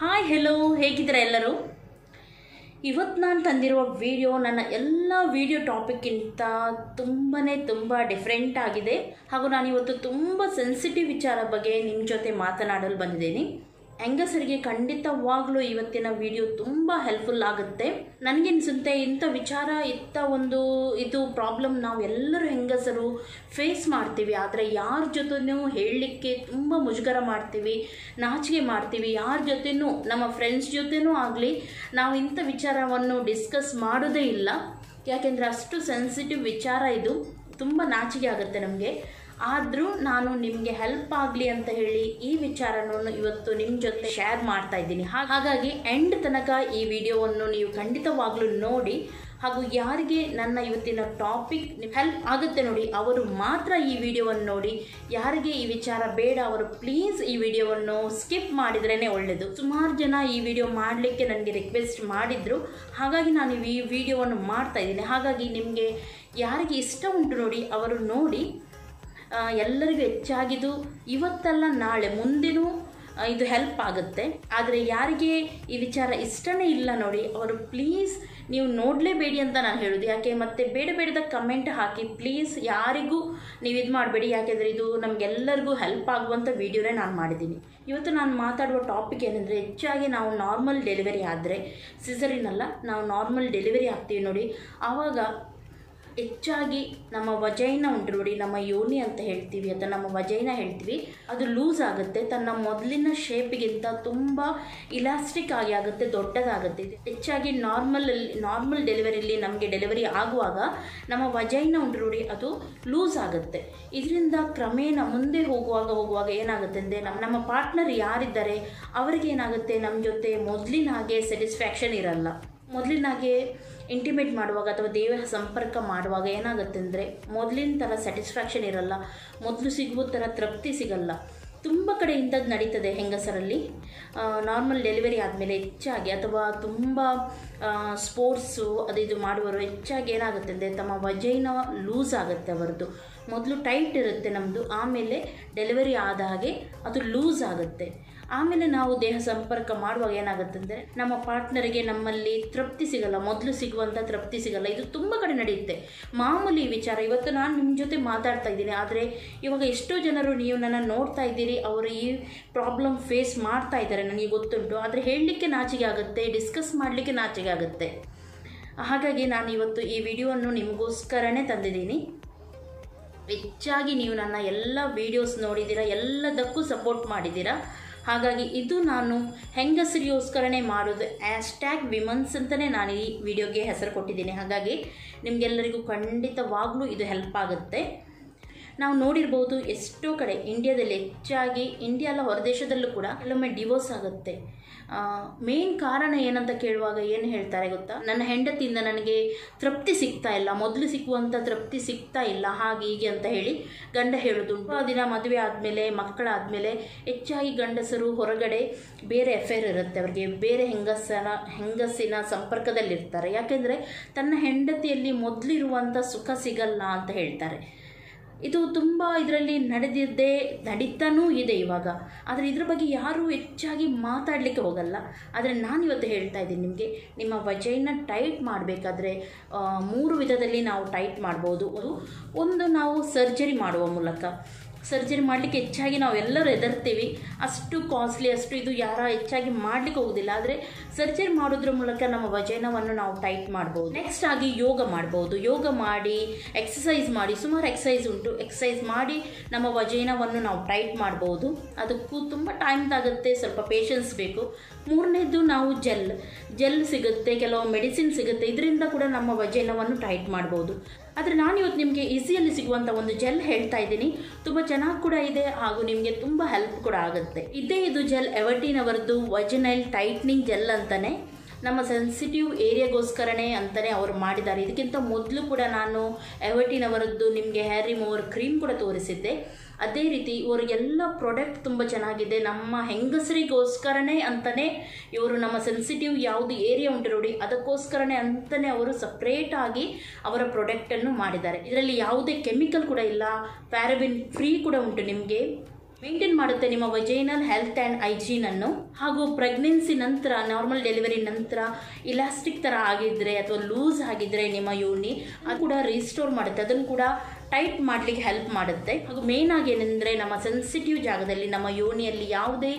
Hi hello ಹೇಗಿದ್ದೀರಾ ಎಲ್ಲರೂ? ಇವತ್ತು ನಾನು ತಂದಿರುವ ವಿಡಿಯೋ ನನ್ನ ಎಲ್ಲ ವಿಡಿಯೋ ಟಾಪಿಕ್ಕಿಂತ ತುಂಬಾ ತುಂಬ ಡಿಫ್ರೆಂಟ್ ಆಗಿದೆ. ಹಾಗೂ ನಾನು ಇವತ್ತು ತುಂಬ ಸೆನ್ಸಿಟಿವ್ ವಿಚಾರ ಬಗ್ಗೆ ನಿಮ್ಮ ಜೊತೆ ಮಾತನಾಡಲು ಬಂದಿದ್ದೀನಿ. ಹೆಂಗಸರಿಗೆ ಖಂಡಿತವಾಗ್ಲೂ ಇವತ್ತಿನ ವಿಡಿಯೋ ತುಂಬ ಹೆಲ್ಪ್ಫುಲ್ ಆಗುತ್ತೆ. ನನಗನ್ಸುತ್ತೆ ಇಂಥ ವಿಚಾರ ಇತ್ತ ಒಂದು ಇದು ಪ್ರಾಬ್ಲಮ್ ನಾವು ಎಲ್ಲರೂ ಹೆಂಗಸರು ಫೇಸ್ ಮಾಡ್ತೀವಿ. ಆದರೆ ಯಾರ ಜೊತೆನೂ ಹೇಳಲಿಕ್ಕೆ ತುಂಬ ಮುಜುಗರ ಮಾಡ್ತೀವಿ, ನಾಚಿಕೆ ಮಾಡ್ತೀವಿ. ಯಾರ ಜೊತೆನೂ, ನಮ್ಮ ಫ್ರೆಂಡ್ಸ್ ಜೊತೆನೂ ಆಗಲಿ ನಾವು ಇಂಥ ವಿಚಾರವನ್ನು ಡಿಸ್ಕಸ್ ಮಾಡೋದೇ ಇಲ್ಲ. ಯಾಕೆಂದರೆ ಅಷ್ಟು ಸೆನ್ಸಿಟಿವ್ ವಿಚಾರ ಇದು. ತುಂಬ ನಾಚಿಕೆ ಆಗುತ್ತೆ ನಮಗೆ. ಆದರೂ ನಾನು ನಿಮಗೆ ಹೆಲ್ಪ್ ಆಗಲಿ ಅಂತ ಹೇಳಿ ಈ ವಿಚಾರವನ್ನು ಇವತ್ತು ನಿಮ್ಮ ಜೊತೆ ಶೇರ್ ಮಾಡ್ತಾ ಇದ್ದೀನಿ. ಹಾಗಾಗಿ ಎಂಡ್ ತನಕ ಈ ವಿಡಿಯೋವನ್ನು ನೀವು ಖಂಡಿತವಾಗ್ಲೂ ನೋಡಿ ಹಾಗೂ ಯಾರಿಗೆ ನನ್ನ ಇವತ್ತಿನ ಟಾಪಿಕ್ ಹೆಲ್ಪ್ ಆಗುತ್ತೆ ನೋಡಿ, ಅವರು ಮಾತ್ರ ಈ ವಿಡಿಯೋವನ್ನು ನೋಡಿ, ಯಾರಿಗೆ ಈ ವಿಚಾರ ಬೇಡ, ಅವರು ಪ್ಲೀಸ್ ಈ ವಿಡಿಯೋವನ್ನು ಸ್ಕಿಪ್ ಮಾಡಿದ್ರೇ ಒಳ್ಳೆಯದು ಸುಮಾರು ಜನ ಈ ವಿಡಿಯೋ ಮಾಡಲಿಕ್ಕೆ ನನಗೆ ರಿಕ್ವೆಸ್ಟ್ ಮಾಡಿದರು. ಹಾಗಾಗಿ ನಾನು ಈ ವಿಡಿಯೋವನ್ನು ಮಾಡ್ತಾ ಇದ್ದೀನಿ. ಹಾಗಾಗಿ ನಿಮಗೆ ಯಾರಿಗೆ ಇಷ್ಟ ಉಂಟು ನೋಡಿ, ಅವರು ನೋಡಿ. ಎಲ್ಲರಿಗೂ ಹೆಚ್ಚಾಗಿದ್ದು ಇವತ್ತಲ್ಲ ನಾಳೆ, ಮುಂದಿನೂ ಇದು ಹೆಲ್ಪ್ ಆಗುತ್ತೆ. ಆದರೆ ಯಾರಿಗೆ ಈ ವಿಚಾರ ಇಷ್ಟನೇ ಇಲ್ಲ ನೋಡಿ, ಅವರು ಪ್ಲೀಸ್ ನೀವು ನೋಡಲೇಬೇಡಿ ಅಂತ ನಾನು ಹೇಳೋದು. ಯಾಕೆ ಮತ್ತೆ ಬೇಡ ಬೇಡದ ಕಮೆಂಟ್ ಹಾಕಿ ಪ್ಲೀಸ್ ಯಾರಿಗೂ ನೀವು ಇದು ಮಾಡಬೇಡಿ. ಯಾಕೆಂದರೆ ಇದು ನಮಗೆಲ್ಲರಿಗೂ ಹೆಲ್ಪ್ ಆಗುವಂಥ ವೀಡಿಯೋನೇ ನಾನು ಮಾಡಿದ್ದೀನಿ. ಇವತ್ತು ನಾನು ಮಾತಾಡುವ ಟಾಪಿಕ್ ಏನಂದರೆ ಹೆಚ್ಚಾಗಿ ನಾವು ನಾರ್ಮಲ್ ಡೆಲಿವರಿ ಆದರೆ ಸಿಸರಿನಲ್ಲ ನಾವು ನಾರ್ಮಲ್ ಡೆಲಿವರಿ ಆಗ್ತೀವಿ ನೋಡಿ. ಆವಾಗ ಹೆಚ್ಚಾಗಿ ನಮ್ಮ ವಜೈನ ಉಂಟು ನೋಡಿ, ನಮ್ಮ ಯೋನಿ ಅಂತ ಹೇಳ್ತೀವಿ ಅಥವಾ ನಮ್ಮ ವಜೈನ ಹೇಳ್ತೀವಿ, ಅದು ಲೂಸ್ ಆಗುತ್ತೆ, ತನ್ನ ಮೊದಲಿನ ಶೇಪ್ಗಿಂತ ತುಂಬ ಇಲಾಸ್ಟಿಕ್ ಆಗಿ ಆಗುತ್ತೆ, ದೊಡ್ಡದಾಗುತ್ತೆ. ಹೆಚ್ಚಾಗಿ ನಾರ್ಮಲಲ್ಲಿ ನಾರ್ಮಲ್ ಡೆಲಿವರಿಲಿ ನಮಗೆ ಡೆಲಿವರಿ ಆಗುವಾಗ ನಮ್ಮ ವಜೈನ ಉಂಟು ನೋಡಿ, ಅದು ಲೂಸ್ ಆಗುತ್ತೆ. ಇದರಿಂದ ಕ್ರಮೇಣ ಮುಂದೆ ಹೋಗುವಾಗ ಹೋಗುವಾಗ ಏನಾಗುತ್ತೆ ಅಂದರೆ, ನಮ್ಮ ನಮ್ಮ ಪಾರ್ಟ್ನರ್ ಯಾರಿದ್ದಾರೆ ಅವರಿಗೆ ಏನಾಗುತ್ತೆ ನಮ್ಮ ಜೊತೆ ಮೊದಲಿನ ಹಾಗೆ ಸ್ಯಾಟಿಸ್ಫ್ಯಾಕ್ಷನ್ ಇರಲ್ಲ. ಮೊದಲಿನಾಗೆ ಇಂಟಿಮೇಟ್ ಮಾಡುವಾಗ ಅಥವಾ ದೇವರ ಸಂಪರ್ಕ ಮಾಡುವಾಗ ಏನಾಗುತ್ತೆ ಅಂದರೆ ಮೊದಲಿನ ಥರ ಸ್ಯಾಟಿಸ್ಫ್ಯಾಕ್ಷನ್ ಇರಲ್ಲ, ಮೊದಲು ಸಿಗುವ ಥರ ತೃಪ್ತಿ ಸಿಗಲ್ಲ. ತುಂಬ ಕಡೆ ಇಂಥದ್ದು ನಡೀತದೆ ಹೆಂಗಸರಲ್ಲಿ. ನಾರ್ಮಲ್ ಡೆಲಿವರಿ ಆದಮೇಲೆ ಹೆಚ್ಚಾಗಿ ಅಥವಾ ತುಂಬ ಸ್ಪೋರ್ಟ್ಸು ಅದು ಇದು ಮಾಡುವವರು ಹೆಚ್ಚಾಗಿ ಏನಾಗುತ್ತೆ ಅಂದರೆ ತಮ್ಮ ವಜೈನ ಲೂಸ್ ಆಗುತ್ತೆ ಅವರದ್ದು ಮೊದಲು ಟೈಟ್ ಇರುತ್ತೆ ನಮ್ಮದು ಆಮೇಲೆ ಡೆಲಿವರಿ ಆದ ಹಾಗೆ ಅದು ಲೂಸ್ ಆಗುತ್ತೆ. ಆಮೇಲೆ ನಾವು ದೇಹ ಸಂಪರ್ಕ ಮಾಡುವಾಗ ಏನಾಗುತ್ತೆ ಅಂದರೆ ನಮ್ಮ ಪಾರ್ಟ್ನರಿಗೆ ನಮ್ಮಲ್ಲಿ ತೃಪ್ತಿ ಸಿಗಲ್ಲ, ಮೊದಲು ಸಿಗುವಂಥ ತೃಪ್ತಿ ಸಿಗಲ್ಲ. ಇದು ತುಂಬ ಕಡೆ ನಡೆಯುತ್ತೆ. ಮಾಮೂಲಿ ವಿಚಾರ, ಇವತ್ತು ನಾನು ನಿಮ್ಮ ಜೊತೆ ಮಾತಾಡ್ತಾ ಇದ್ದೀನಿ, ಆದರೆ ಇವಾಗ ಎಷ್ಟೋ ಜನರು ನೀವು ನನ್ನ ನೋಡ್ತಾ ಇದ್ದೀರಿ, ಅವರು ಈ ಪ್ರಾಬ್ಲಮ್ ಫೇಸ್ ಮಾಡ್ತಾ ಇದ್ದಾರೆ ನನಗೆ ಗೊತ್ತುಂಟು, ಆದರೆ ಹೇಳಲಿಕ್ಕೆ ನಾಚಿಗೆ ಆಗುತ್ತೆ, ಡಿಸ್ಕಸ್ ಮಾಡಲಿಕ್ಕೆ ನಾಚಿಗೆ ಆಗುತ್ತೆ. ಹಾಗಾಗಿ ನಾನು ಇವತ್ತು ಈ ವಿಡಿಯೋವನ್ನು ನಿಮಗೋಸ್ಕರನೇ ತಂದಿದ್ದೀನಿ. ಹೆಚ್ಚಾಗಿ ನೀವು ನನ್ನ ಎಲ್ಲ ವೀಡಿಯೋಸ್ ನೋಡಿದ್ದೀರಾ, ಎಲ್ಲದಕ್ಕೂ ಸಪೋರ್ಟ್ ಮಾಡಿದ್ದೀರಾ. ಹಾಗಾಗಿ ಇದು ನಾನು ಹೆಂಗಸರಿಗೋಸ್ಕರನೇ ಮಾಡೋದು. ಆ್ಯಶ್ಟ್ಯಾಗ್ ವಿಮನ್ಸ್ ಅಂತಲೇ ನಾನು ಈ ವಿಡಿಯೋಗೆ ಹೆಸರು ಕೊಟ್ಟಿದ್ದೀನಿ. ಹಾಗಾಗಿ ನಿಮಗೆಲ್ಲರಿಗೂ ಖಂಡಿತವಾಗ್ಲೂ ಇದು ಹೆಲ್ಪ್ ಆಗುತ್ತೆ. ನಾವು ನೋಡಿರ್ಬೋದು ಎಷ್ಟೋ ಕಡೆ ಇಂಡಿಯಾದಲ್ಲಿ ಹೆಚ್ಚಾಗಿ ಇಂಡಿಯಾ ಅಲ್ಲ ಹೊರದೇಶದಲ್ಲೂ ಕೂಡ ಕೆಲವೊಮ್ಮೆ ಡಿವೋರ್ಸ್ ಆಗುತ್ತೆ. ಮೇನ್ ಕಾರಣ ಏನಂತ ಕೇಳುವಾಗ ಏನು ಹೇಳ್ತಾರೆ ಗೊತ್ತಾ? ನನ್ನ ಹೆಂಡತಿಯಿಂದ ನನಗೆ ತೃಪ್ತಿ ಸಿಗ್ತಾ ಇಲ್ಲ. ಮೊದಲು ಸಿಗುವಂಥ ತೃಪ್ತಿ ಸಿಗ್ತಾ ಇಲ್ಲ. ಹಾಗೆ ಹೀಗೆ ಅಂತ ಹೇಳಿ ಗಂಡ ಹೇಳೋದುಂಟು ಆ ದಿನ ಮದುವೆ ಆದಮೇಲೆ, ಮಕ್ಕಳಾದಮೇಲೆ ಹೆಚ್ಚಾಗಿ ಗಂಡಸರು ಹೊರಗಡೆ ಬೇರೆ ಎಫೇರ್ ಇರುತ್ತೆ. ಅವರಿಗೆ ಬೇರೆ ಹೆಂಗಸನ, ಹೆಂಗಸಿನ ಸಂಪರ್ಕದಲ್ಲಿರ್ತಾರೆ. ಯಾಕೆಂದರೆ ತನ್ನ ಹೆಂಡತಿಯಲ್ಲಿ ಮೊದಲಿರುವಂಥ ಸುಖ ಸಿಗಲ್ಲ ಅಂತ ಹೇಳ್ತಾರೆ. ಇದು ತುಂಬ ಇದರಲ್ಲಿ ನಡೆದಿದ್ದೇ ನಡೀತಾನೂ ಇದೆ ಇವಾಗ. ಆದರೆ ಇದ್ರ ಬಗ್ಗೆ ಯಾರೂ ಹೆಚ್ಚಾಗಿ ಮಾತಾಡಲಿಕ್ಕೆ ಹೋಗಲ್ಲ. ಆದರೆ ನಾನು ಇವತ್ತು ಹೇಳ್ತಾ ಇದ್ದೀನಿ ನಿಮಗೆ, ನಿಮ್ಮ ವಜೈನ ಟೈಟ್ ಮಾಡಬೇಕಾದ್ರೆ ಮೂರು ವಿಧದಲ್ಲಿ ನಾವು ಟೈಟ್ ಮಾಡ್ಬೋದು. ಒಂದು ನಾವು ಸರ್ಜರಿ ಮಾಡುವ ಮೂಲಕ. ಸರ್ಜರಿ ಮಾಡಲಿಕ್ಕೆ ಹೆಚ್ಚಾಗಿ ನಾವೆಲ್ಲರೂ ಹೆದರ್ತೀವಿ. ಅಷ್ಟು ಕಾಸ್ಟ್ಲಿ ಅಷ್ಟು ಇದು ಯಾರ ಹೆಚ್ಚಾಗಿ ಮಾಡಲಿಕ್ಕೆ ಹೋಗೋದಿಲ್ಲ. ಆದರೆ ಸರ್ಜರಿ ಮಾಡೋದ್ರ ಮೂಲಕ ನಮ್ಮ ವಜನವನ್ನು ನಾವು ಟೈಟ್ ಮಾಡ್ಬೋದು. ನೆಕ್ಸ್ಟ್ ಆಗಿ ಯೋಗ ಮಾಡ್ಬೋದು. ಯೋಗ ಮಾಡಿ ಎಕ್ಸಸೈಸ್ ಮಾಡಿ. ಸುಮಾರು ಎಕ್ಸಸೈಸ್ ಉಂಟು. ಎಕ್ಸಸೈಸ್ ಮಾಡಿ ನಮ್ಮ ವಜನವನ್ನು ನಾವು ಟೈಟ್ ಮಾಡ್ಬೋದು. ಅದಕ್ಕೂ ತುಂಬ ಟೈಮ್ ತಾಗುತ್ತೆ. ಸ್ವಲ್ಪ ಪೇಷನ್ಸ್ ಬೇಕು. ಮೂರನೇದು ನಾವು ಜೆಲ್ ಜೆಲ್ ಸಿಗುತ್ತೆ. ಕೆಲವು ಮೆಡಿಸಿನ್ ಸಿಗುತ್ತೆ. ಇದರಿಂದ ಕೂಡ ನಮ್ಮ ವಜನವನ್ನು ಟೈಟ್ ಮಾಡ್ಬೋದು. ಆದರೆ ನಾನು ಇವತ್ತು ನಿಮಗೆ ಈಸಿಯಲ್ಲಿ ಸಿಗುವಂಥ ಒಂದು ಜೆಲ್ ಹೇಳ್ತಾ ಇದ್ದೀನಿ. ತುಂಬ ಚೆನ್ನಾಗಿ ಕೂಡ ಇದೆ ಹಾಗೂ ನಿಮಗೆ ತುಂಬ ಹೆಲ್ಪ್ ಕೂಡ ಆಗುತ್ತೆ. ಇದೇ ಇದು ಜೆಲ್ ಎವರ್ಟೀನ್ ಅವರದ್ದು ವಜನೈಲ್ ಟೈಟ್ನಿಂಗ್ ಜೆಲ್ ಅಂತಲೇ ನಮ್ಮ ಸೆನ್ಸಿಟಿವ್ ಏರಿಯಾಗೋಸ್ಕರನೇ ಅಂತಲೇ ಅವರು ಮಾಡಿದ್ದಾರೆ. ಇದಕ್ಕಿಂತ ಮೊದಲು ಕೂಡ ನಾನು ಎವರ್ಟಿನ್ ಅವರದ್ದು ನಿಮಗೆ ಹೇರ್ ರಿಮೂವರ್ ಕ್ರೀಮ್ ಕೂಡ ತೋರಿಸಿದ್ದೆ. ಅದೇ ರೀತಿ ಇವರು ಎಲ್ಲ ಪ್ರಾಡಕ್ಟ್ ತುಂಬ ಚೆನ್ನಾಗಿದೆ. ನಮ್ಮ ಹೆಂಗಸರಿಗೋಸ್ಕರನೇ ಅಂತಲೇ ಇವರು ನಮ್ಮ ಸೆನ್ಸಿಟಿವ್ ಯಾವುದು ಏರಿಯಾ ಉಂಟು ನೋಡಿ, ಅದಕ್ಕೋಸ್ಕರನೇ ಅಂತಲೇ ಅವರು ಸಪ್ರೇಟಾಗಿ ಅವರ ಪ್ರಾಡಕ್ಟನ್ನು ಮಾಡಿದ್ದಾರೆ. ಇದರಲ್ಲಿ ಯಾವುದೇ ಕೆಮಿಕಲ್ ಕೂಡ ಇಲ್ಲ ಪ್ಯಾರಬಿನ್ ಫ್ರೀ ಕೂಡ ಉಂಟು ನಿಮಗೆ. ಮೇಂಟೈನ್ ಮಾಡುತ್ತೆ ನಿಮ್ಮ ವಜೈನಲ್ ಹೆಲ್ತ್ ಆ್ಯಂಡ್ ಹೈಜೀನನ್ನು ಹಾಗೂ ಪ್ರೆಗ್ನೆನ್ಸಿ ನಂತರ ನಾರ್ಮಲ್ ಡೆಲಿವರಿ ನಂತರ ಇಲಾಸ್ಟಿಕ್ ಥರ ಆಗಿದ್ದರೆ ಅಥವಾ ಲೂಸ್ ಆಗಿದ್ದರೆ ನಿಮ್ಮ ಯೋನಿ ಅದು ಕೂಡ ರೀಸ್ಟೋರ್ ಮಾಡುತ್ತೆ. ಅದನ್ನು ಕೂಡ ಟೈಟ್ ಮಾಡಲಿಕ್ಕೆ ಹೆಲ್ಪ್ ಮಾಡುತ್ತೆ. ಹಾಗೂ ಆಗಿ ಏನಂದರೆ ನಮ್ಮ ಸೆನ್ಸಿಟಿವ್ ಜಾಗದಲ್ಲಿ, ನಮ್ಮ ಯೋನಿಯಲ್ಲಿ ಯಾವುದೇ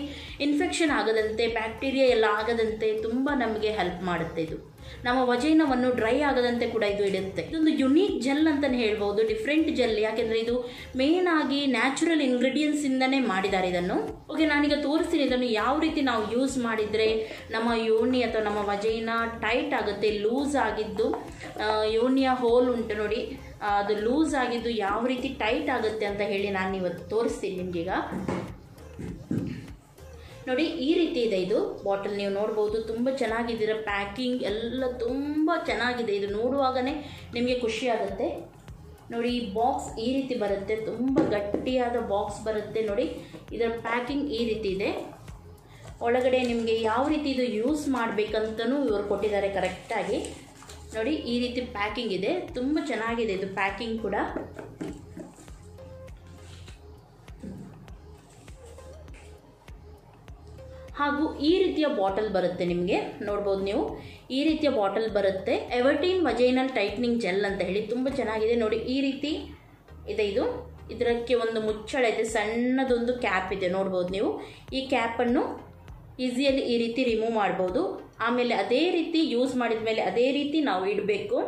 ಇನ್ಫೆಕ್ಷನ್ ಆಗದಂತೆ ಬ್ಯಾಕ್ಟೀರಿಯಾ ಎಲ್ಲ ಆಗದಂತೆ ತುಂಬ ನಮಗೆ ಹೆಲ್ಪ್ ಮಾಡುತ್ತೆ ಇದು. ನಮ್ಮ ವಜೈನವನ್ನು ಡ್ರೈ ಆಗದಂತೆ ಕೂಡ ಇದು ಇಡುತ್ತೆ. ಇದೊಂದು ಯುನೀಕ್ ಜೆಲ್ ಅಂತಲೇ ಹೇಳ್ಬೋದು ಡಿಫ್ರೆಂಟ್ ಜೆಲ್ ಯಾಕೆಂದರೆ ಇದು ಮೇನ್ ಆಗಿ ನ್ಯಾಚುರಲ್ ಇಂಗ್ರೀಡಿಯೆಂಟ್ಸ್ ಇಂದನೇ ಮಾಡಿದ್ದಾರೆ ಇದನ್ನು. ಓಕೆ ನಾನೀಗ ತೋರಿಸ್ತೀನಿ ಇದನ್ನು ಯಾವ ರೀತಿ ನಾವು ಯೂಸ್ ಮಾಡಿದರೆ ನಮ್ಮ ಯೋನಿ ಅಥವಾ ನಮ್ಮ ವಜೈನ ಟೈಟ್ ಆಗುತ್ತೆ ಲೂಸ್ ಆಗಿದ್ದು ಯೋನಿಯ ಹೋಲ್ ಉಂಟು ನೋಡಿ. ಅದು ಲೂಸ್ ಆಗಿದ್ದು ಯಾವ ರೀತಿ ಟೈಟ್ ಆಗುತ್ತೆ ಅಂತ ಹೇಳಿ ನಾನು ಇವತ್ತು ತೋರಿಸ್ತೀನಿ ನಿಮಗೀಗ. ನೋಡಿ, ಈ ರೀತಿ ಇದೆ ಇದು. ಬಾಟಲ್ ನೀವು ನೋಡ್ಬೋದು, ತುಂಬ ಚೆನ್ನಾಗಿದ್ದೀರ. ಪ್ಯಾಕಿಂಗ್ ಎಲ್ಲ ತುಂಬ ಚೆನ್ನಾಗಿದೆ. ಇದು ನೋಡುವಾಗಲೇ ನಿಮಗೆ ಖುಷಿ ಆಗುತ್ತೆ. ನೋಡಿ, ಈ ಬಾಕ್ಸ್ ಈ ರೀತಿ ಬರುತ್ತೆ. ತುಂಬ ಗಟ್ಟಿಯಾದ ಬಾಕ್ಸ್ ಬರುತ್ತೆ. ನೋಡಿ, ಇದರ ಪ್ಯಾಕಿಂಗ್ ಈ ರೀತಿ ಇದೆ. ಒಳಗಡೆ ನಿಮಗೆ ಯಾವ ರೀತಿ ಇದು ಯೂಸ್ ಮಾಡಬೇಕಂತನೂ ಇವರು ಕೊಟ್ಟಿದ್ದಾರೆ ಕರೆಕ್ಟಾಗಿ ನೋಡಿ, ಈ ರೀತಿ ಪ್ಯಾಕಿಂಗ್ ಇದೆ. ತುಂಬ ಚೆನ್ನಾಗಿದೆ ಇದು ಪ್ಯಾಕಿಂಗ್ ಕೂಡ. ಹಾಗೂ ಈ ರೀತಿಯ ಬಾಟಲ್ ಬರುತ್ತೆ ನಿಮಗೆ. ನೋಡ್ಬೋದು ನೀವು. ಈ ರೀತಿಯ ಬಾಟಲ್ ಬರುತ್ತೆ. ಎವರ್ಟೀನ್ ವಜೈನಲ್ ಟೈಟ್ನಿಂಗ್ ಜೆಲ್ ಅಂತ ಹೇಳಿ ತುಂಬ ಚೆನ್ನಾಗಿದೆ. ನೋಡಿ, ಈ ರೀತಿ ಇದೆ ಇದು. ಇದಕ್ಕೆ ಒಂದು ಮುಚ್ಚಳ ಇದೆ. ಸಣ್ಣದೊಂದು ಕ್ಯಾಪ್ ಇದೆ. ನೋಡ್ಬೋದು ನೀವು. ಈ ಕ್ಯಾಪನ್ನು ಈಸಿಯಲ್ಲಿ ಈ ರೀತಿ ರಿಮೂವ್ ಮಾಡ್ಬೋದು. ಆಮೇಲೆ ಅದೇ ರೀತಿ ಯೂಸ್ ಮಾಡಿದ ಮೇಲೆ ಅದೇ ರೀತಿ ನಾವು ಇಡಬೇಕು.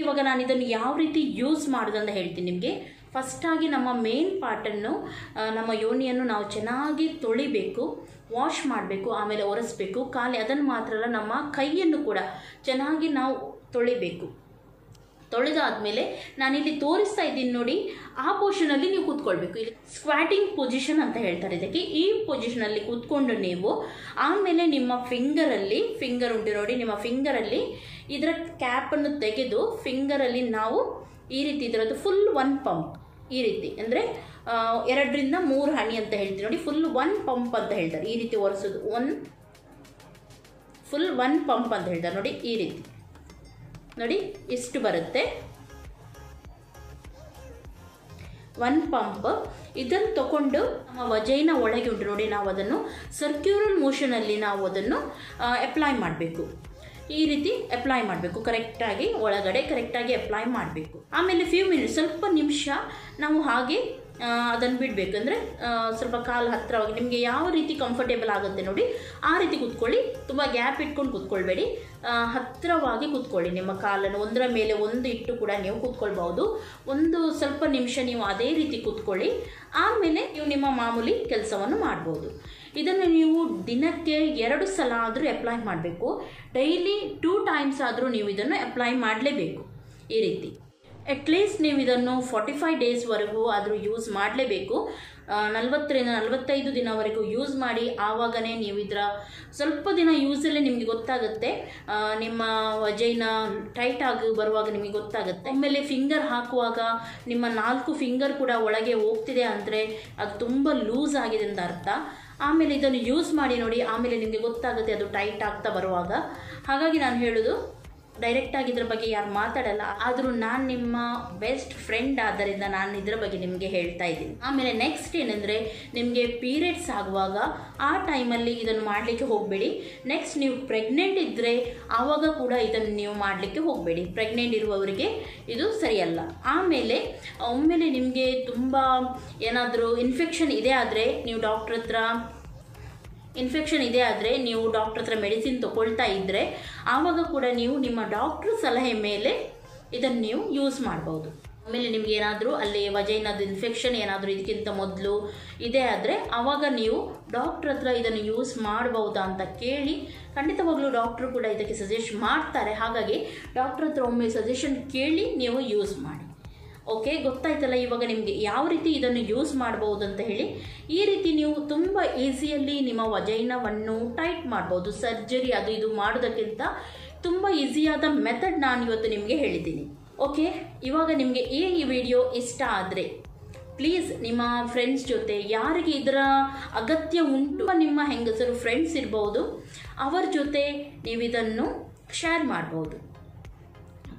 ಇವಾಗ ನಾನು ಇದನ್ನು ಯಾವ ರೀತಿ ಯೂಸ್ ಮಾಡೋದಂತ ಹೇಳ್ತೀನಿ ನಿಮಗೆ. ಫಸ್ಟಾಗಿ ನಮ್ಮ ಮೇನ್ ಪಾರ್ಟನ್ನು ನಮ್ಮ ಯೋನಿಯನ್ನು ನಾವು ಚೆನ್ನಾಗಿ ತೊಳಿಬೇಕು ವಾಶ್ ಮಾಡಬೇಕು, ಆಮೇಲೆ ಒರೆಸ್ಬೇಕು. ಖಾಲಿ ಅದನ್ನು ಮಾತ್ರ ನಮ್ಮ ಕೈಯನ್ನು ಕೂಡ ಚೆನ್ನಾಗಿ ನಾವು ತೊಳಿಬೇಕು. ತೊಳೆದಾದ್ಮೇಲೆ ನಾನಿಲ್ಲಿ ತೋರಿಸ್ತಾ ಇದ್ದೀನಿ ನೋಡಿ, ಆ ಪೊಸಿಷನಲ್ಲಿ ನೀವು ಕೂತ್ಕೊಳ್ಬೇಕು. ಇಲ್ಲಿ ಸ್ಕ್ವಾಟಿಂಗ್ ಪೊಸಿಷನ್ ಅಂತ ಹೇಳ್ತಾರೆ ಇದಕ್ಕೆ. ಈ ಪೊಸಿಷನಲ್ಲಿ ಕೂತ್ಕೊಂಡು ನೀವು ಆಮೇಲೆ ನಿಮ್ಮ ಫಿಂಗರಲ್ಲಿ ಫಿಂಗರ್ ಉಂಟು ನೋಡಿ, ನಿಮ್ಮ ಫಿಂಗರಲ್ಲಿ ಇದರ ಕ್ಯಾಪನ್ನು ತೆಗೆದು ಫಿಂಗರಲ್ಲಿ ನಾವು ಈ ರೀತಿ ಇದರದ್ದು ಫುಲ್ ಒನ್ ಪಂಪ್ ಈ ರೀತಿ ಅಂದರೆ ಎರಡರಿಂದ ಮೂರು ಹನಿ ಅಂತ ಹೇಳ್ತೀವಿ ನೋಡಿ ಫುಲ್ ಒನ್ ಪಂಪ್ ಅಂತ ಹೇಳ್ತಾರೆ. ಈ ರೀತಿ ಒರೆಸೋದು. ಒನ್ ಫುಲ್ ಒನ್ ಪಂಪ್ ಅಂತ ಹೇಳ್ತಾರೆ ನೋಡಿ, ಈ ರೀತಿ. ನೋಡಿ ಇಷ್ಟು ಬರುತ್ತೆ? ಒನ್ ಪಂಪ್ ಇದನ್ನು ತಗೊಂಡು ನಮ್ಮ ವಜೈನ ಒಳಗೆ ಉಂಟು. ನೋಡಿ, ನಾವು ಅದನ್ನು ಸರ್ಕ್ಯೂರಲ್ ಮೋಷನಲ್ಲಿ ನಾವು ಅದನ್ನು ಅಪ್ಲೈ ಮಾಡಬೇಕು. ಈ ರೀತಿ ಅಪ್ಲೈ ಮಾಡಬೇಕು. ಕರೆಕ್ಟಾಗಿ ಒಳಗಡೆ ಕರೆಕ್ಟಾಗಿ ಅಪ್ಲೈ ಮಾಡಬೇಕು. ಆಮೇಲೆ ಫ್ಯೂ ಮಿನಿಟ್ಸ್ ಸ್ವಲ್ಪ ನಿಮಿಷ ನಾವು ಹಾಗೆ ಅದನ್ನು ಬಿಡಬೇಕು. ಅಂದರೆ ಸ್ವಲ್ಪ ಕಾಲು ಹತ್ತಿರವಾಗಿ ನಿಮಗೆ ಯಾವ ರೀತಿ ಕಂಫರ್ಟೇಬಲ್ ಆಗುತ್ತೆ ನೋಡಿ, ಆ ರೀತಿ ಕೂತ್ಕೊಳ್ಳಿ. ತುಂಬ ಗ್ಯಾಪ್ ಇಟ್ಕೊಂಡು ಕೂತ್ಕೊಳ್ಬೇಡಿ. ಹತ್ತಿರವಾಗಿ ಕೂತ್ಕೊಳ್ಳಿ ನಿಮ್ಮ ಕಾಲನ್ನು. ಒಂದರ ಮೇಲೆ ಒಂದು ಇಟ್ಟು ಕೂಡ ನೀವು ಕೂತ್ಕೊಳ್ಬಹುದು. ಒಂದು ಸ್ವಲ್ಪ ನಿಮಿಷ ನೀವು ಅದೇ ರೀತಿ ಕೂತ್ಕೊಳ್ಳಿ. ಆಮೇಲೆ ನೀವು ನಿಮ್ಮ ಮಾಮೂಲಿ ಕೆಲಸವನ್ನು ಮಾಡ್ಬೋದು. ಇದನ್ನು ನೀವು ದಿನಕ್ಕೆ ಎರಡು ಸಲ ಆದರೂ ಅಪ್ಲೈ ಮಾಡಬೇಕು. ಡೈಲಿ ಟೂ ಟೈಮ್ಸ್ ಆದರೂ ನೀವು ಇದನ್ನು ಅಪ್ಲೈ ಮಾಡಲೇಬೇಕು. ಈ ರೀತಿ. ಅಟ್ಲೀಸ್ಟ್ ನೀವು ಇದನ್ನು ಫಾರ್ಟಿ ಫೈವ್ ಡೇಸ್ವರೆಗೂ ಆದರೂ ಯೂಸ್ ಮಾಡಲೇಬೇಕು. ನಲವತ್ತರಿಂದ ನಲವತ್ತೈದು ದಿನವರೆಗೂ ಯೂಸ್ ಮಾಡಿ, ಆವಾಗನೇ ನೀವು ಇದರ ಸ್ವಲ್ಪ ದಿನ ಯೂಸಲ್ಲೇ ನಿಮಗೆ ಗೊತ್ತಾಗುತ್ತೆ. ನಿಮ್ಮ ವಜೈನ ಟೈಟ್ ಆಗಿ ಬರುವಾಗ ನಿಮಗೆ ಗೊತ್ತಾಗುತ್ತೆ. ಆಮೇಲೆ ಫಿಂಗರ್ ಹಾಕುವಾಗ ನಿಮ್ಮ ನಾಲ್ಕು ಫಿಂಗರ್ ಕೂಡ ಒಳಗೆ ಹೋಗ್ತಿದೆ ಅಂದರೆ ಅದು ತುಂಬ ಲೂಸ್ ಆಗಿದೆ ಅಂತ ಅರ್ಥ. ಆಮೇಲೆ ಇದನ್ನು ಯೂಸ್ ಮಾಡಿ ನೋಡಿ, ಆಮೇಲೆ ನಿಮಗೆ ಗೊತ್ತಾಗುತ್ತೆ ಅದು ಟೈಟ್ ಆಗ್ತಾ ಬರುವಾಗ. ಹಾಗಾಗಿ ನಾನು ಹೇಳೋದು ಡೈರೆಕ್ಟಾಗಿ ಇದ್ರ ಬಗ್ಗೆ ಯಾರು ಮಾತಾಡಲ್ಲ. ಆದರೂ ನಾನು ನಿಮ್ಮ ಬೆಸ್ಟ್ ಫ್ರೆಂಡ್ ಆದ್ದರಿಂದ ನಾನು ಇದರ ಬಗ್ಗೆ ನಿಮಗೆ ಹೇಳ್ತಾ ಇದ್ದೀನಿ. ಆಮೇಲೆ ನೆಕ್ಸ್ಟ್ ಏನಂದರೆ, ನಿಮಗೆ ಪೀರಿಯಡ್ಸ್ ಆಗುವಾಗ ಆ ಟೈಮಲ್ಲಿ ಇದನ್ನು ಮಾಡಲಿಕ್ಕೆ ಹೋಗಬೇಡಿ. ನೆಕ್ಸ್ಟ್ ನೀವು ಪ್ರೆಗ್ನೆಂಟ್ ಇದ್ದರೆ ಆವಾಗ ಕೂಡ ಇದನ್ನು ನೀವು ಮಾಡಲಿಕ್ಕೆ ಹೋಗಬೇಡಿ. ಪ್ರೆಗ್ನೆಂಟ್ ಇರುವವರಿಗೆ ಇದು ಸರಿಯಲ್ಲ. ಆಮೇಲೆ, ಒಮ್ಮೆಲೆ ನಿಮಗೆ ತುಂಬ ಏನಾದರೂ ಇನ್ಫೆಕ್ಷನ್ ಇದೆ ಆದರೆ ನೀವು ಡಾಕ್ಟ್ರ್ ಹತ್ರ ಇನ್ಫೆಕ್ಷನ್ ಇದೆ ಆದರೆ ನೀವು ಡಾಕ್ಟ್ರ್ ಹತ್ರ ಮೆಡಿಸಿನ್ ತಗೊಳ್ತಾ ಇದ್ದರೆ ಆವಾಗ ಕೂಡ ನೀವು ನಿಮ್ಮ ಡಾಕ್ಟ್ರ್ ಸಲಹೆ ಮೇಲೆ ಇದನ್ನು ನೀವು ಯೂಸ್ ಮಾಡ್ಬೋದು. ಆಮೇಲೆ ನಿಮ್ಗೆ ಏನಾದರೂ ಅಲ್ಲಿ ವಜೈನದ ಇನ್ಫೆಕ್ಷನ್ ಏನಾದರೂ ಇದಕ್ಕಿಂತ ಮೊದಲು ಇದೆ ಆದರೆ ಆವಾಗ ನೀವು ಡಾಕ್ಟ್ರ್ ಹತ್ರ ಇದನ್ನು ಯೂಸ್ ಮಾಡ್ಬೋದಾ ಅಂತ ಕೇಳಿ ಖಂಡಿತವಾಗ್ಲೂ ಡಾಕ್ಟ್ರು ಕೂಡ ಇದಕ್ಕೆ ಸಜೆಸ್ಟ್ ಮಾಡ್ತಾರೆ. ಹಾಗಾಗಿ ಡಾಕ್ಟ್ರ್ ಹತ್ರ ಒಮ್ಮೆ ಸಜೆಷನ್ ಕೇಳಿ ನೀವು ಯೂಸ್ ಮಾಡಿ. ಓಕೆ ಗೊತ್ತಾಯ್ತಲ್ಲ ಇವಾಗ ನಿಮಗೆ ಯಾವ ರೀತಿ ಇದನ್ನು ಯೂಸ್ ಮಾಡ್ಬೋದು ಅಂತ ಹೇಳಿ. ಈ ರೀತಿ ನೀವು ತುಂಬ ಈಸಿಯಲ್ಲಿ ನಿಮ್ಮ ವಜೈನವನ್ನು ಟೈಟ್ ಮಾಡ್ಬೋದು. ಸರ್ಜರಿ ಅದು ಇದು ಮಾಡೋದಕ್ಕಿಂತ ತುಂಬ ಈಸಿಯಾದ ಮೆಥಡ್ ನಾನು ಇವತ್ತು ನಿಮಗೆ ಹೇಳಿದ್ದೀನಿ. ಓಕೆ ಇವಾಗ ನಿಮಗೆ ಈ ವಿಡಿಯೋ ಇಷ್ಟ ಆದರೆ ಪ್ಲೀಸ್ ನಿಮ್ಮ ಫ್ರೆಂಡ್ಸ್ ಜೊತೆ ಯಾರಿಗೆ ಇದರ ಅಗತ್ಯ ಉಂಟು ನಿಮ್ಮ ಹೆಂಗಸರು ಫ್ರೆಂಡ್ಸ್ ಇರ್ಬೋದು, ಅವರ ಜೊತೆ ನೀವು ಇದನ್ನು ಶೇರ್ ಮಾಡ್ಬೋದು.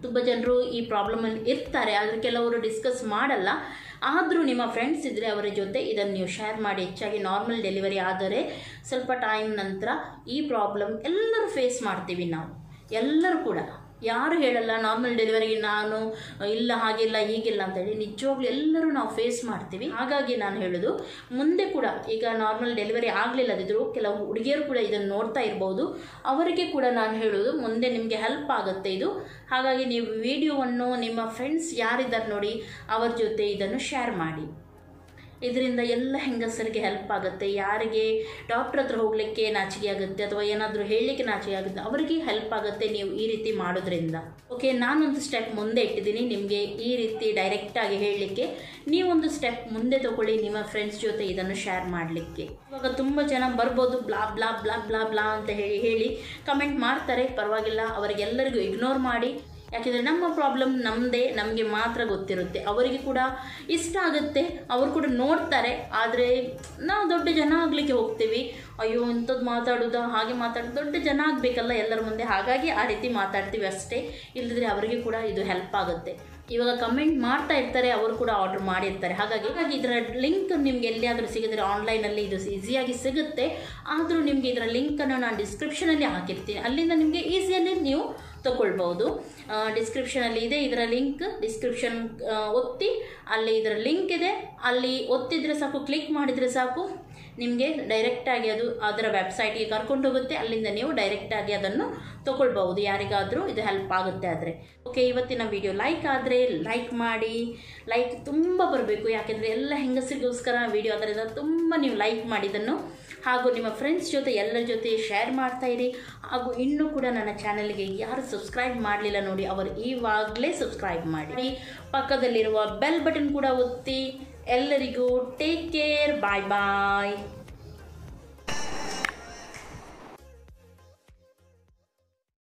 ತುಂಬ ಜನರು ಈ ಪ್ರಾಬ್ಲಮಲ್ಲಿ ಇರ್ತಾರೆ, ಆದರೆ ಕೆಲವರು ಡಿಸ್ಕಸ್ ಮಾಡಲ್ಲ. ಆದರೂ ನಿಮ್ಮ ಫ್ರೆಂಡ್ಸ್ ಇದ್ದರೆ ಅವರ ಜೊತೆ ಇದನ್ನು ನೀವು ಶೇರ್ ಮಾಡಿ, ಹೆಚ್ಚಾಗಿ ನಾರ್ಮಲ್ ಡೆಲಿವರಿ ಆದರೆ ಸ್ವಲ್ಪ ಟೈಮ್ ನಂತರ ಈ ಪ್ರಾಬ್ಲಮ್ ಎಲ್ಲರೂ ಫೇಸ್ ಮಾಡ್ತೀವಿ ನಾವು. ಎಲ್ಲರೂ ಕೂಡ. ಯಾರು ಹೇಳಲ್ಲ ನಾರ್ಮಲ್ ಡೆಲಿವರಿಗೆ ನಾನು, ಇಲ್ಲ, ಹಾಗಿಲ್ಲ, ಹೀಗಿಲ್ಲ ಅಂತೇಳಿ ನಿಜವಾಗ್ಲೂ ಎಲ್ಲರೂ ನಾವು ಫೇಸ್ ಮಾಡ್ತೀವಿ. ಹಾಗಾಗಿ ನಾನು ಹೇಳೋದು, ಮುಂದೆ ಕೂಡ ಈಗ ನಾರ್ಮಲ್ ಡೆಲಿವರಿ ಆಗಲಿಲ್ಲದಿದ್ದರೂ ಕೆಲವು ಹುಡುಗಿಯರು ಕೂಡ ಇದನ್ನು ನೋಡ್ತಾ ಇರ್ಬೋದು. ಅವರಿಗೆ ಕೂಡ ನಾನು ಹೇಳೋದು, ಮುಂದೆ ನಿಮಗೆ ಹೆಲ್ಪ್ ಆಗುತ್ತೆ ಇದು. ಹಾಗಾಗಿ ನೀವು ವಿಡಿಯೋವನ್ನು ನಿಮ್ಮ ಫ್ರೆಂಡ್ಸ್ ಯಾರಿದ್ದಾರೆ ನೋಡಿ, ಅವರ ಜೊತೆ ಇದನ್ನು ಶೇರ್ ಮಾಡಿ. ಇದರಿಂದ ಎಲ್ಲ ಹೆಂಗಸರಿಗೆ ಹೆಲ್ಪ್ ಆಗುತ್ತೆ. ಯಾರಿಗೆ ಡಾಕ್ಟ್ರ್ ಹತ್ರ ಹೋಗಲಿಕ್ಕೆ ನಾಚಿಕೆ ಆಗುತ್ತೆ ಅಥವಾ ಏನಾದರೂ ಹೇಳಲಿಕ್ಕೆ ನಾಚಿಕೆ ಆಗುತ್ತೆ, ಅವರಿಗೆ ಹೆಲ್ಪ್ ಆಗುತ್ತೆ ನೀವು ಈ ರೀತಿ ಮಾಡೋದ್ರಿಂದ. ಓಕೆ ನಾನೊಂದು ಸ್ಟೆಪ್ ಮುಂದೆ ಇಟ್ಟಿದ್ದೀನಿ. ನಿಮಗೆ ಈ ರೀತಿ ಡೈರೆಕ್ಟಾಗಿ ಹೇಳಲಿಕ್ಕೆ ನೀವೊಂದು ಸ್ಟೆಪ್ ಮುಂದೆ ತಗೊಳ್ಳಿ, ನಿಮ್ಮ ಫ್ರೆಂಡ್ಸ್ ಜೊತೆ ಇದನ್ನು ಶೇರ್ ಮಾಡಲಿಕ್ಕೆ. ಇವಾಗ ತುಂಬ ಜನ ಬರ್ಬೋದು blah blah blah blah blah ಅಂತ ಹೇಳಿ ಹೇಳಿ ಕಮೆಂಟ್ ಮಾಡ್ತಾರೆ. ಪರವಾಗಿಲ್ಲ, ಅವರಿಗೆಲ್ಲರಿಗೂ ಇಗ್ನೋರ್ ಮಾಡಿ. ಯಾಕೆಂದರೆ ನಮ್ಮ ಪ್ರಾಬ್ಲಮ್ ನಮ್ಮದೇ ನಮಗೆ ಮಾತ್ರ ಗೊತ್ತಿರುತ್ತೆ. ಅವರಿಗೆ ಕೂಡ ಇಷ್ಟ ಆಗುತ್ತೆ, ಅವರು ಕೂಡ ನೋಡ್ತಾರೆ, ಆದರೆ ನಾವು ದೊಡ್ಡ ಜನ ಆಗಲಿಕ್ಕೆ ಹೋಗ್ತೀವಿ. ಅಯ್ಯೋ, ಇಂಥದ್ದು ಮಾತಾಡೋದು? ಹಾಗೆ ಮಾತಾಡೋದು ದೊಡ್ಡ ಜನ ಆಗಬೇಕಲ್ಲ ಎಲ್ಲರ ಮುಂದೆ. ಹಾಗಾಗಿ ಆ ರೀತಿ ಮಾತಾಡ್ತೀವಿ ಅಷ್ಟೇ. ಇಲ್ಲದಿದ್ರೆ ಅವರಿಗೆ ಕೂಡ ಇದು ಹೆಲ್ಪ್ ಆಗುತ್ತೆ. ಇವಾಗ ಕಮೆಂಟ್ ಮಾಡ್ತಾ ಇರ್ತಾರೆ, ಅವರು ಕೂಡ ಆರ್ಡರ್ ಮಾಡಿರ್ತಾರೆ. ಹಾಗಾಗಿ ಹಾಗಾಗಿ ಇದರ ಲಿಂಕ್ ನಿಮ್ಗೆ ಎಲ್ಲಿಯಾದರೂ ಸಿಗಿದ್ರೆ ಆನ್ಲೈನಲ್ಲಿ ಇದು ಈಸಿಯಾಗಿ ಸಿಗುತ್ತೆ. ಆದರೂ ನಿಮಗೆ ಇದರ ಲಿಂಕನ್ನು ನಾನು ಡಿಸ್ಕ್ರಿಪ್ಷನಲ್ಲಿ ಹಾಕಿರ್ತೀನಿ. ಅಲ್ಲಿಂದ ನಿಮಗೆ ಈಸಿಯಲ್ಲಿ ನೀವು ತಗೊಳ್ಬೋದು ಡಿಸ್ಕ್ರಿಪ್ಷನಲ್ಲಿ ಇದೆ. ಇದರ ಲಿಂಕ್ ಡಿಸ್ಕ್ರಿಪ್ಷನ್ ಒತ್ತಿ. ಅಲ್ಲಿ ಇದರ ಲಿಂಕ್ ಇದೆ. ಅಲ್ಲಿ ಒತ್ತಿದರೆ ಸಾಕು ಕ್ಲಿಕ್ ಮಾಡಿದರೆ ಸಾಕು. ನಿಮಗೆ ಡೈರೆಕ್ಟಾಗಿ ಅದು ಅದರ ವೆಬ್ಸೈಟ್ಗೆ ಕರ್ಕೊಂಡು ಹೋಗುತ್ತೆ. ಅಲ್ಲಿಂದ ನೀವು ಡೈರೆಕ್ಟಾಗಿ ಅದನ್ನು ತೊಗೊಳ್ಬಹುದು. ಯಾರಿಗಾದರೂ ಇದು ಹೆಲ್ಪ್ ಆಗುತ್ತೆ ಆದರೆ. ಓಕೆ ಇವತ್ತಿನ ವಿಡಿಯೋ ಲೈಕ್ ಆದರೆ ಲೈಕ್ ಮಾಡಿ. ಲೈಕ್ ತುಂಬ ಬರಬೇಕು. ಯಾಕೆಂದರೆ ಎಲ್ಲ ಹೆಂಗಸರಿಗೋಸ್ಕರ ವಿಡಿಯೋ ಅದರಿಂದ ತುಂಬ ನೀವು ಲೈಕ್ ಮಾಡಿದ್ದನ್ನು ಹಾಗೂ ನಿಮ್ಮ ಫ್ರೆಂಡ್ಸ್ ಜೊತೆ, ಎಲ್ಲರ ಜೊತೆ ಶೇರ್ ಮಾಡ್ತಾ ಇರಿ. ಹಾಗೂ ಇನ್ನೂ ಕೂಡ ನನ್ನ ಚಾನಲ್ಗೆ ಯಾರು ಸಬ್ಸ್ಕ್ರೈಬ್ ಮಾಡಲಿಲ್ಲ ನೋಡಿ, ಅವರು ಈವಾಗಲೇ ಸಬ್ಸ್ಕ್ರೈಬ್ ಮಾಡಿ. ಪಕ್ಕದಲ್ಲಿರುವ ಬೆಲ್ ಬಟನ್ ಕೂಡ ಒತ್ತಿ. ಎಲ್ಲರಿಗೂ ಟೇಕ್ ಕೇರ್ ಬಾಯ್ ಬಾಯ್